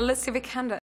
let's give a hand.